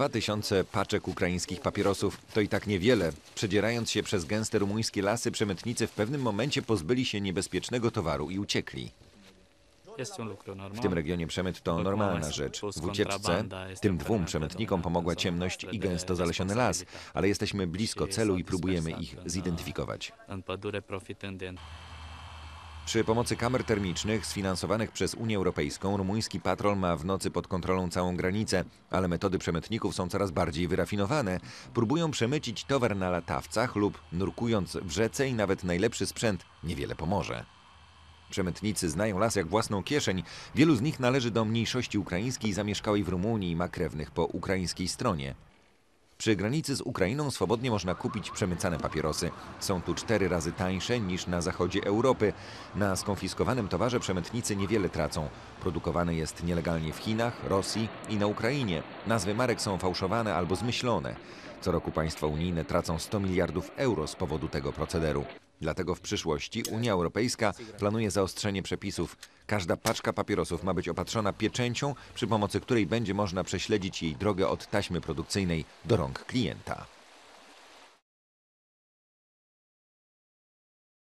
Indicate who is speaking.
Speaker 1: 2000 paczek ukraińskich papierosów. To i tak niewiele. Przedzierając się przez gęste rumuńskie lasy, przemytnicy w pewnym momencie pozbyli się niebezpiecznego towaru i uciekli. W tym regionie przemyt to normalna rzecz. W ucieczce tym dwóm przemytnikom pomogła ciemność i gęsto zalesiony las, ale jesteśmy blisko celu i próbujemy ich zidentyfikować. Przy pomocy kamer termicznych sfinansowanych przez Unię Europejską rumuński patrol ma w nocy pod kontrolą całą granicę, ale metody przemytników są coraz bardziej wyrafinowane. Próbują przemycić towar na latawcach lub nurkując w rzece i nawet najlepszy sprzęt niewiele pomoże. Przemytnicy znają las jak własną kieszeń. Wielu z nich należy do mniejszości ukraińskiej zamieszkałej w Rumunii i ma krewnych po ukraińskiej stronie. Przy granicy z Ukrainą swobodnie można kupić przemycane papierosy. Są tu cztery razy tańsze niż na zachodzie Europy. Na skonfiskowanym towarze przemytnicy niewiele tracą. Produkowany jest nielegalnie w Chinach, Rosji i na Ukrainie. Nazwy marek są fałszowane albo zmyślone. Co roku państwa unijne tracą 100 miliardów euro z powodu tego procederu. Dlatego w przyszłości Unia Europejska planuje zaostrzenie przepisów. Każda paczka papierosów ma być opatrzona pieczęcią, przy pomocy której będzie można prześledzić jej drogę od taśmy produkcyjnej do rąk klienta.